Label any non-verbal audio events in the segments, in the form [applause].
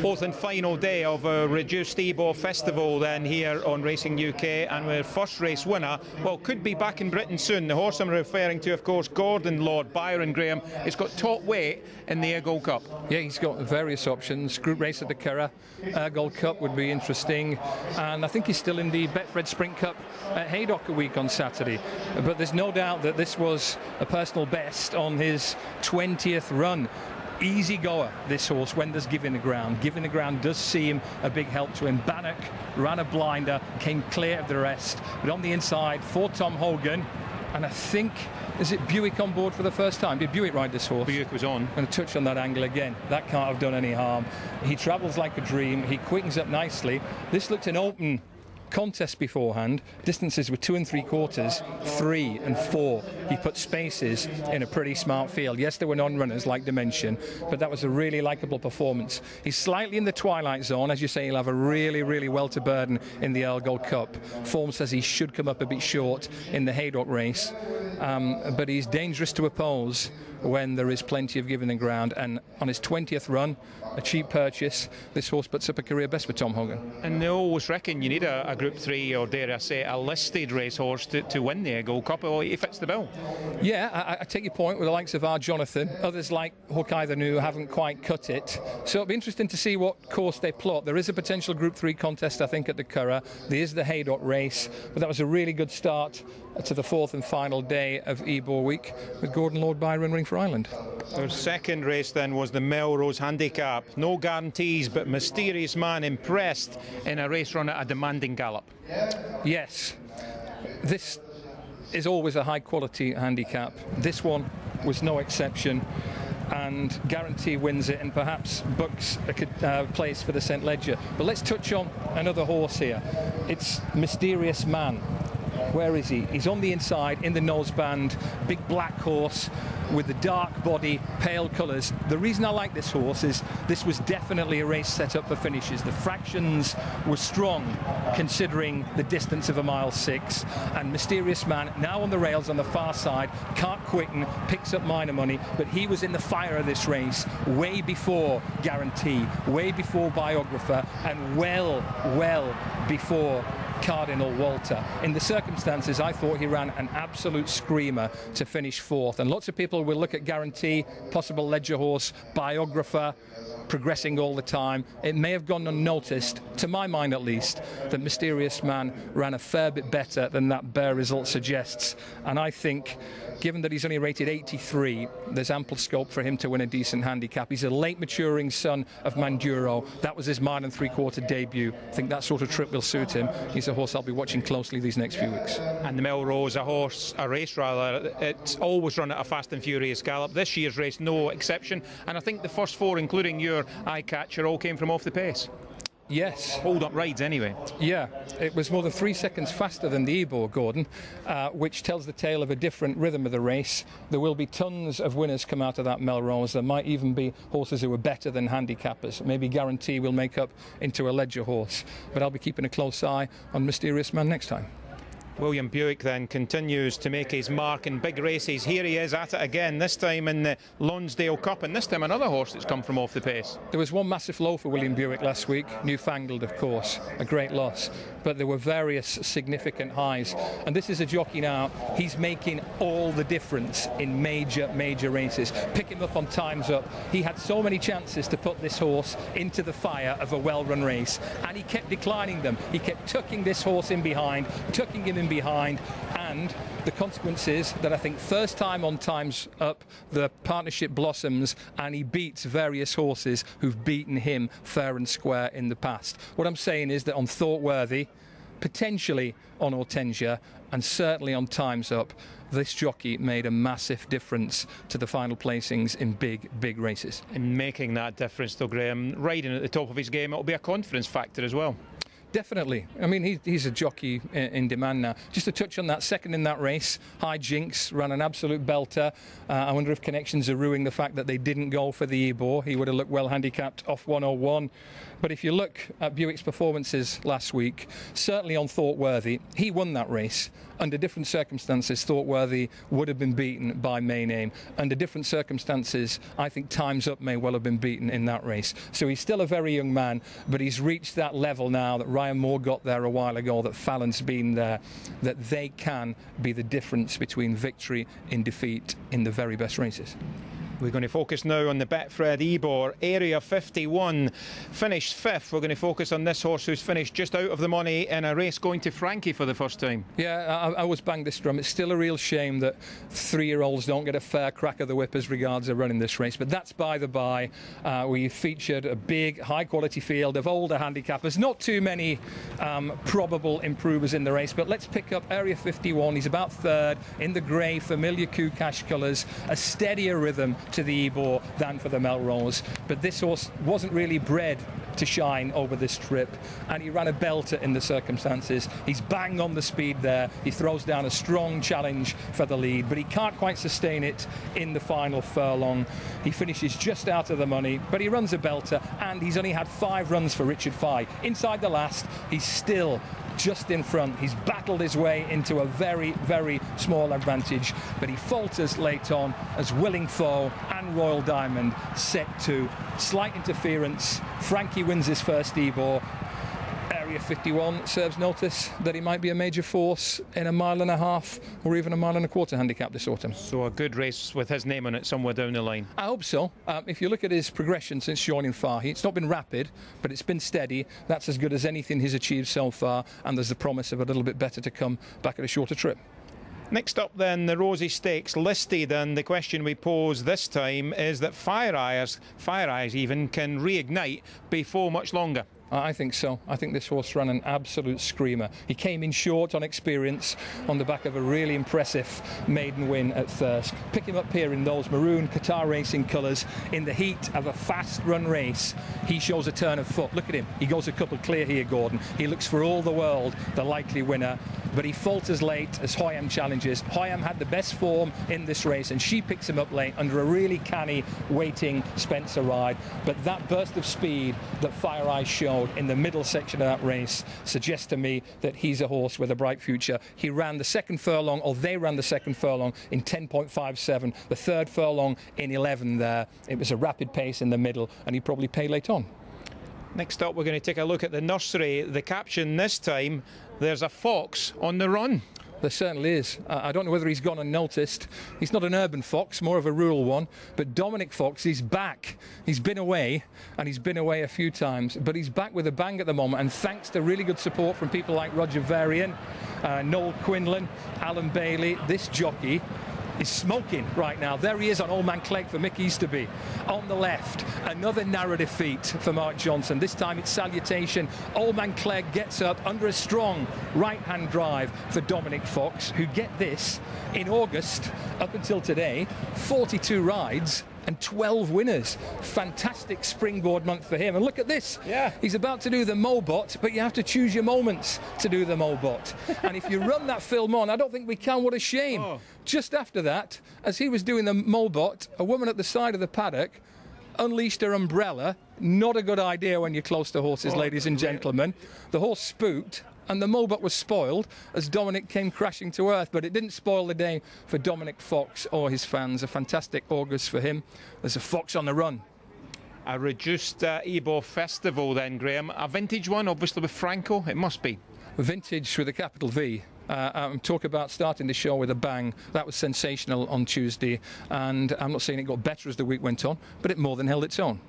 Fourth and final day of a reduced Ebor festival then here on Racing UK and we're first race winner, well could be back in Britain soon. The horse I'm referring to of course Gordon Lord Byron Graham. It's got top weight in the Gold Cup. Yeah, he's got various options. Group race at the Curragh, Gold Cup would be interesting and I think he's still in the Betfred Sprint Cup at Haydock a week on Saturday. But there's no doubt that this was a personal best on his 20th run easy goer, this horse, when there's giving the ground. Giving the ground does seem a big help to him. Bannock ran a blinder, came clear of the rest. But on the inside, for Tom Hogan, and I think, is it Buick on board for the first time? Did Buick ride this horse? Buick was on. Going to touch on that angle again. That can't have done any harm. He travels like a dream. He quickens up nicely. This looked an open contest beforehand, distances were two and three quarters, three and four. He put spaces in a pretty smart field. Yes, there were non-runners like Dimension, but that was a really likable performance. He's slightly in the twilight zone. As you say, he'll have a really, really welter burden in the Ayr Gold Cup. Form says he should come up a bit short in the Haydock race, um, but he's dangerous to oppose when there is plenty of giving the ground. And on his 20th run, a cheap purchase, this horse puts up a career best for Tom Hogan. And they always reckon you need a, a Group 3 or dare I say a listed racehorse to, to win the Gold Cup. Well, he fits the bill. Yeah, I, I, take your point with the likes of our Jonathan. Others like Hawkeyethenoo haven't quite cut it. So it'll be interesting to see what course they plot. There is a potential Group 3 contest, I think, at the Curragh. There is the Haydock race, but that was a really good start to the fourth and final day of Ebor Week with Gordon Lord Byron running for Ireland. Their second race then was the Melrose Handicap. No guarantees, but Mysterious Man impressed in a race run at a demanding gallop. Yes. This is always a high quality handicap. This one was no exception and guarantee wins it and perhaps books a uh, place for the St Leger. But let's touch on another horse here. It's Mysterious Man. Where is he? He's on the inside in the noseband, big black horse with the dark body, pale colours. The reason I like this horse is this was definitely a race set up for finishes. The fractions were strong considering the distance of a mile six. And Mysterious Man, now on the rails on the far side, can't quicken, picks up minor money, but he was in the fire of this race way before Guarantee, way before Biographer, and well, well before Cardinal Walter. In the circumstances, I thought he ran an absolute screamer to finish fourth. And lots of people will look at Guarantee, possible Leger horse, biographer, progressing all the time. It may have gone unnoticed, to my mind at least, that Mysterious Man ran a fair bit better than that bare result suggests. And I think given that he's only rated 83, there's ample scope for him to win a decent handicap. He's a late maturing son of Manduro. That was his mile and three quarter debut. I think that sort of trip will suit him. He's a horse I'll be watching closely these next few weeks. And the Melrose, a horse, a race rather, it's always run at a fast and furious gallop. This year's race, no exception. And I think the first four, including your eye catcher, all came from off the pace. Yes. Hold up rides anyway. Yeah, it was more than three seconds faster than the Ebor, Gordon, uh, which tells the tale of a different rhythm of the race. There will be tons of winners come out of that Melrose. There might even be horses who are better than handicappers. Maybe Guarantee will make up into a Leger horse. But I'll be keeping a close eye on Mysterious Man next time. William Buick then continues to make his mark in big races. Here he is at it again, this time in the Lonsdale Cup, and this time another horse that's come from off the pace. There was one massive low for William Buick last week, newfangled, of course, a great loss. But there were various significant highs. And this is a jockey now, he's making all the difference in major, major races. Pick him up on times up. He had so many chances to put this horse into the fire of a well run race, and he kept declining them. He kept tucking this horse in behind, tucking him in behind and the consequence is that I think first time on Times Up the partnership blossoms and he beats various horses who've beaten him fair and square in the past. What I'm saying is that on Thought potentially on Hortensia and certainly on Times Up, this jockey made a massive difference to the final placings in big, big races. In making that difference, though, Graham, riding at the top of his game, it'll be a confidence factor as well. Definitely. I mean, he, he's a jockey in, demand now. Just to touch on that, second in that race, High Jinx ran an absolute belter. Uh, I wonder if connections are ruining the fact that they didn't go for the Ebor. He would have looked well handicapped off 101. But if you look at Buick's performances last week, certainly on Thought Worthy, he won that race under different circumstances, Thought would have been beaten by Mayname. Under different circumstances, I think Time's Up may well have been beaten in that race. So he's still a very young man, but he's reached that level now that Ryan Moore got there a while ago, that Fallon's been there, that they can be the difference between victory and defeat in the very best races. We're going to focus now on the Betfred Ebor Area 51, finished fifth. We're going to focus on this horse who's finished just out of the money in a race going to Frankie for the first time. Yeah, I, I was banged this drum. It's still a real shame that three-year-olds don't get a fair crack of the whip as regards a running this race. But that's by the by. Uh, we featured a big, high-quality field of older handicappers. Not too many um, probable improvers in the race, but let's pick up Area 51. He's about third in the grey, familiar Kukash colours, a steadier rhythm to the Ebor than for the Melrose. But this horse wasn't really bred to shine over this trip, and he ran a belter in the circumstances. He's bang on the speed there. He throws down a strong challenge for the lead, but he can't quite sustain it in the final furlong. He finishes just out of the money, but he runs a belter, and he's only had five runs for Richard Fahey. Inside the last, he's still just in front. He's battled his way into a very, very small advantage, but he falters late on as Willing Foe and Royal Diamond set to. Slight interference. Frankie wins his first Ebor. Area 51 serves notice that he might be a major force in a mile and a half or even a mile and a quarter handicap this autumn. So a good race with his name on it somewhere down the line. I hope so. Um, if you look at his progression since joining Fahey, it's not been rapid, but it's been steady. That's as good as anything he's achieved so far, and there's the promise of a little bit better to come back at a shorter trip. Next up, then, the Rosy Stakes listed, and the question we pose this time is that Fire Eyes, Fire Eyes even, can reignite before much longer. I think so. I think this horse ran an absolute screamer. He came in short on experience on the back of a really impressive maiden win at Thirsk. Pick him up here in those maroon Qatar racing colours in the heat of a fast run race. He shows a turn of foot. Look at him. He goes a couple clear here, Gordon. He looks for all the world the likely winner, but he falters late as Hoyam challenges. Hoyam had the best form in this race, and she picks him up late under a really canny waiting Spencer ride. But that burst of speed that Fire Eye showed in the middle section of that race suggests to me that he's a horse with a bright future. He ran the second furlong, or they ran the second furlong in 10.57, the third furlong in 11 there. It was a rapid pace in the middle, and he probably pay late on. Next up, we're going to take a look at the nursery. The caption this time, there's a fox on the run. There certainly is. I don't know whether he's gone unnoticed. He's not an urban fox, more of a rural one. But Dominic Fox is back. He's been away, and he's been away a few times, but he's back with a bang at the moment. And thanks to really good support from people like Roger Varian, uh, Noel Quinlan, Alan Bailey, this jockey is smoking right now. There he is on Old Man Clegg for Mick Easterby. On the left, another narrow defeat for Mark Johnston. This time it's salutation. Old Man Clegg gets up under a strong right-hand drive for Dominic Fox, who get this in August up until today, 42 rides and 12 winners. Fantastic springboard month for him. And look at this. Yeah. He's about to do the Mobot, but you have to choose your moments to do the Mobot. [laughs] and if you run that film on, I don't think we can. What a shame. Oh. Just after that, as he was doing the Mobot, a woman at the side of the paddock unleashed her umbrella. Not a good idea when you're close to horses, oh, ladies and gentlemen. The horse spooked and the Mobot was spoiled as Dominic came crashing to earth. But it didn't spoil the day for Dominic Fox or his fans. A fantastic August for him. There's a Fox on the run. A reduced uh, Ebor festival then, Graham. A vintage one, obviously with Frankel, it must be. Vintage with a capital V. Uh, I'm talking about starting the show with a bang. That was sensational on Tuesday, and I'm not saying it got better as the week went on, but it more than held its own.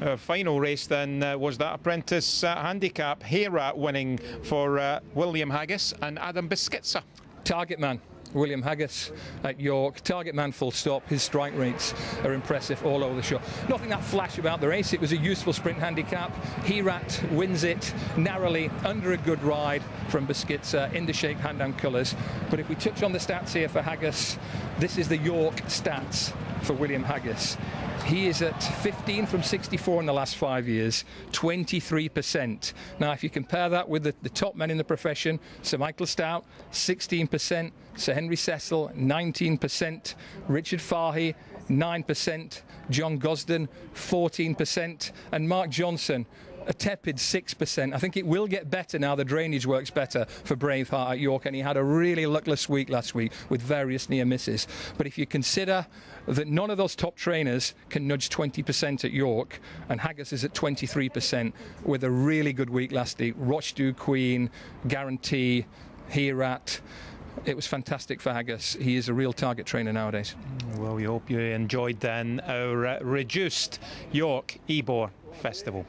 Our final race then uh, was that apprentice uh, handicap Heeraat winning for uh, William Haggas and Adam Beschizza. Target man. William Haggas at York. Target man full stop. His strike rates are impressive all over the show. Nothing that flash about the race. It was a useful sprint handicap. Heeraat wins it narrowly under a good ride from Beschizza in the shake hand down colours. But if we touch on the stats here for Haggas, this is the York stats for William Haggas. He is at 15 from 64 in the last five years, 23%. Now, if you compare that with the, the top men in the profession, Sir Michael Stoute, 16%, Sir Henry Cecil, 19%, Richard Fahey, 9%, John Gosden, 14%, and Mark Johnston, a tepid 6%. I think it will get better now the drainage works better for Braveheart at York, and he had a really luckless week last week with various near misses. But if you consider that none of those top trainers can nudge 20% at York, and Haggas is at 23% with a really good week last week, Rosdhu Queen, Guarantee, Heeraat it was fantastic for Haggas. He is a real target trainer nowadays. Well, we hope you enjoyed then our uh, reduced York Ebor Festival.